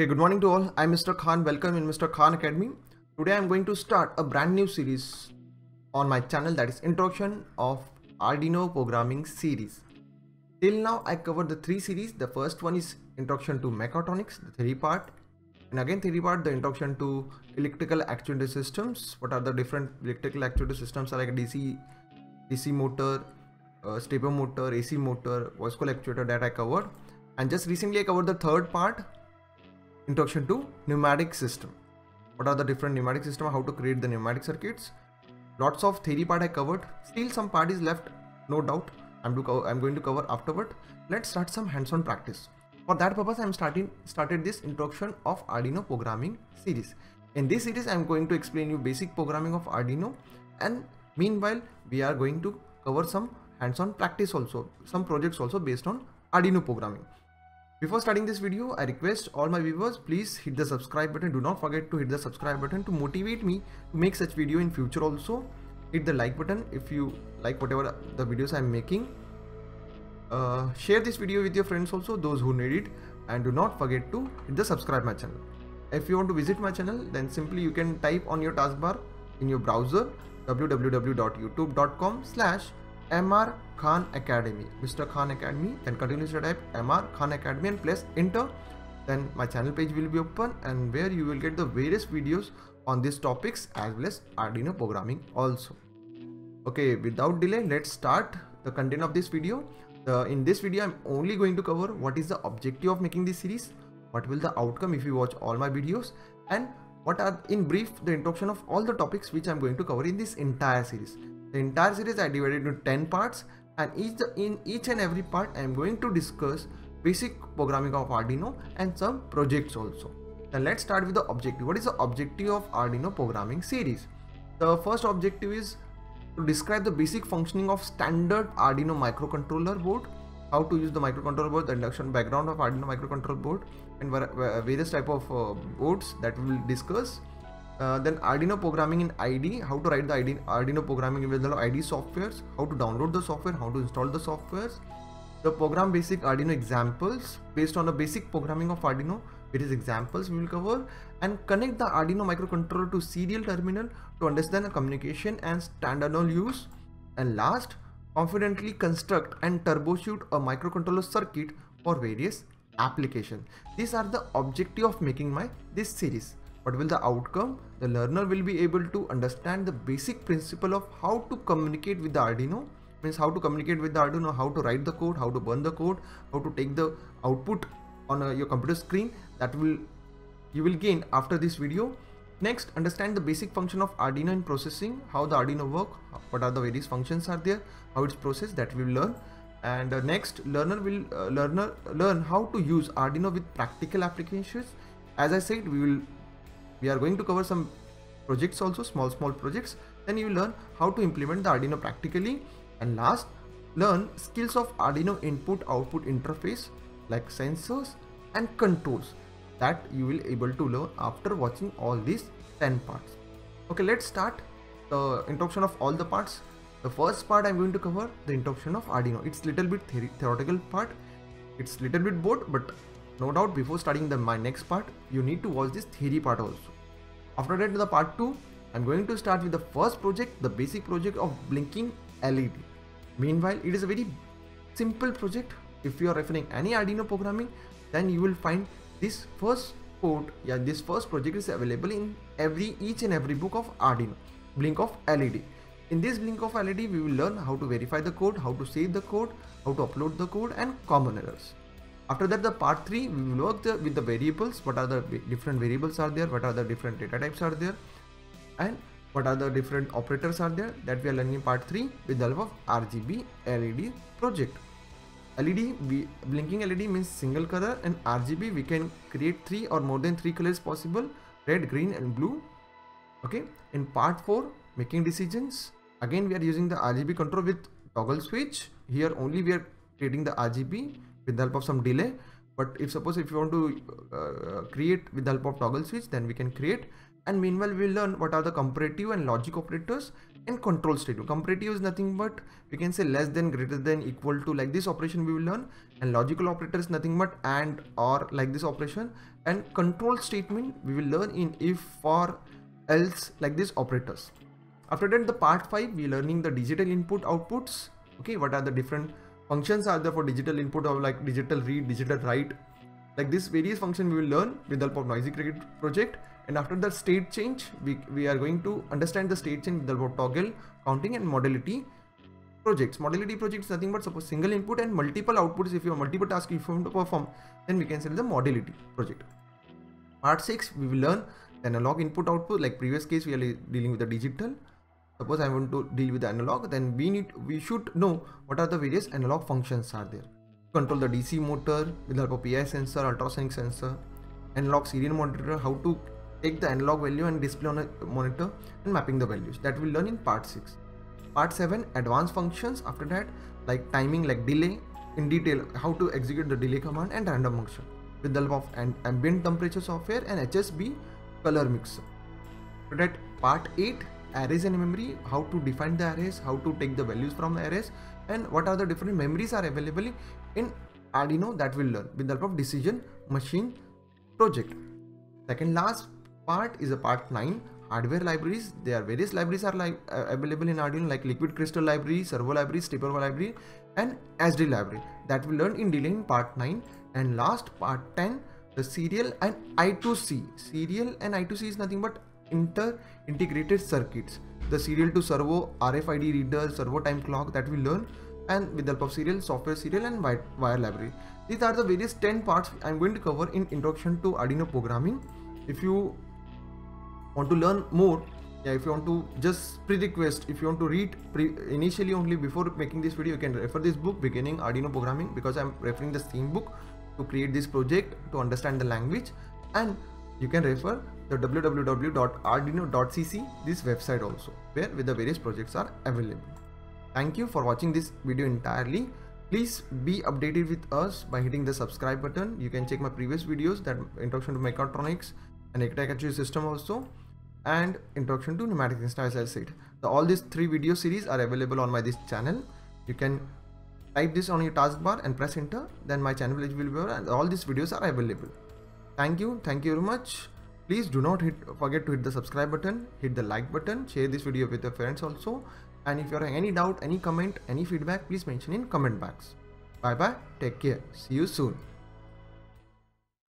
Okay, good morning to all. I'm Mr. Khan. Welcome in Mr. Khan Academy. Today I'm going to start a brand new series on my channel that is Introduction of Arduino Programming series. Till now I covered the three series. The first one is Introduction to Mechatronics, the theory part. And again theory part, the introduction to electrical actuator systems. What are the different electrical actuator systems like DC, DC motor, uh, stepper motor, AC motor, voice coil actuator that I covered. And just recently I covered the third part introduction to pneumatic system. What are the different pneumatic system how to create the pneumatic circuits? Lots of theory part i covered. Still some part is left no doubt. I'm to i'm going to cover afterward. Let's start some hands-on practice. For that purpose i'm starting started this introduction of arduino programming series. In this series i'm going to explain you basic programming of arduino and meanwhile we are going to cover some hands-on practice also some projects also based on arduino programming before starting this video, I request all my viewers please hit the subscribe button. Do not forget to hit the subscribe button to motivate me to make such video in future also. Hit the like button if you like whatever the videos I'm making. Uh, share this video with your friends also, those who need it. And do not forget to hit the subscribe my channel. If you want to visit my channel, then simply you can type on your taskbar in your browser www.youtube.com slash MR Khan Academy, Mr. Khan Academy, then continuously type MR Khan Academy and press enter. Then my channel page will be open and where you will get the various videos on these topics as well as Arduino programming also. Okay, without delay, let's start the content of this video. The, in this video, I'm only going to cover what is the objective of making this series, what will the outcome if you watch all my videos, and what are in brief the introduction of all the topics which I'm going to cover in this entire series. The entire series I divided into 10 parts and each the, in each and every part I am going to discuss basic programming of Arduino and some projects also. Then let's start with the objective. What is the objective of Arduino programming series? The first objective is to describe the basic functioning of standard Arduino microcontroller board, how to use the microcontroller board, the induction background of Arduino microcontroller board and various type of uh, boards that we will discuss uh, then Arduino programming in IDE, how to write the ID, Arduino programming with the IDE softwares, how to download the software, how to install the softwares, the program basic Arduino examples based on the basic programming of Arduino, various examples we will cover and connect the Arduino microcontroller to serial terminal to understand the communication and standalone use. And last, confidently construct and troubleshoot a microcontroller circuit for various applications. These are the objective of making my this series what will the outcome the learner will be able to understand the basic principle of how to communicate with the arduino. Means how to communicate with the arduino how to write the code how to burn the code how to take the output on uh, your computer screen. That will you will gain after this video. Next understand the basic function of arduino in processing how the arduino work what are the various functions are there how it's processed that we will learn. And uh, next learner will uh, learner learn how to use arduino with practical applications. As i said we will we are going to cover some projects also small small projects. Then you will learn how to implement the Arduino practically. And last learn skills of Arduino input output interface like sensors and controls that you will able to learn after watching all these 10 parts. Okay let's start the introduction of all the parts. The first part i'm going to cover the introduction of arduino. It's little bit theoretical part. It's little bit bored but no doubt before starting the my next part you need to watch this theory part also. After that the part 2 i'm going to start with the first project the basic project of blinking led meanwhile it is a very simple project. If you are referring any arduino programming then you will find this first code yeah this first project is available in every each and every book of arduino. Blink of led in this blink of led we will learn how to verify the code how to save the code how to upload the code and common errors after that the part 3 we will work the, with the variables what are the different variables are there what are the different data types are there and what are the different operators are there that we are learning in part 3 with the help of RGB LED project. LED blinking LED means single color and RGB we can create three or more than three colors possible red green and blue. Okay in part 4 making decisions again we are using the RGB control with toggle switch. Here only we are creating the RGB with the help of some delay. But if suppose if you want to uh, create with the help of toggle switch then we can create. And meanwhile we'll learn what are the comparative and logic operators and control statement. Comparative is nothing but we can say less than, greater than, equal to like this operation we will learn. And logical operator is nothing but and or like this operation. And control statement we will learn in if for else like this operators. After that the part 5 we learning the digital input outputs. Okay what are the different functions are there for digital input or like digital read digital write. Like this various function we will learn with the help of noisy cricket project. And after the state change we, we are going to understand the state change with the help of toggle counting and modality projects. Modality projects nothing but suppose single input and multiple outputs. If you have multiple tasks if you want to perform then we can say the modality project. Part 6 we will learn analog input output. Like previous case we are dealing with the digital suppose I want to deal with the analog then we need we should know what are the various analog functions are there. Control the DC motor with the help of PI sensor ultrasonic sensor analog serial monitor how to take the analog value and display on a monitor and mapping the values. That we'll learn in part 6 part 7 advanced functions. After that like timing like delay in detail how to execute the delay command and random function with the help of ambient temperature software and HSB color mixer. After that part 8 arrays in memory how to define the arrays how to take the values from the arrays and what are the different memories are available in Arduino that we'll learn with the help of decision machine project. Second last part is a part 9 hardware libraries. There are various libraries are like uh, available in Arduino like liquid crystal library servo library stepper library and SD library that we will learn in dealing part 9 and last part 10 the serial and I2C serial and I2C is nothing but inter integrated circuits. The serial to servo RFID reader servo time clock that we learn and with the help of serial software serial and wire library. These are the various 10 parts I'm going to cover in introduction to Arduino programming. If you want to learn more yeah if you want to just pre-request if you want to read initially only before making this video you can refer this book beginning Arduino programming because I'm referring the same book to create this project to understand the language and you can refer the www.arduino.cc this website also where with the various projects are available. Thank you for watching this video entirely. Please be updated with us by hitting the subscribe button. You can check my previous videos that introduction to mechatronics and actuator system also and introduction to pneumatic system as I said the, all these three video series are available on my this channel. You can type this on your taskbar and press enter then my channel will be over and all these videos are available thank you. Thank you very much. Please do not hit forget to hit the subscribe button hit the like button share this video with your friends also. And if you have any doubt any comment any feedback please mention in comment box. Bye bye. Take care. See you soon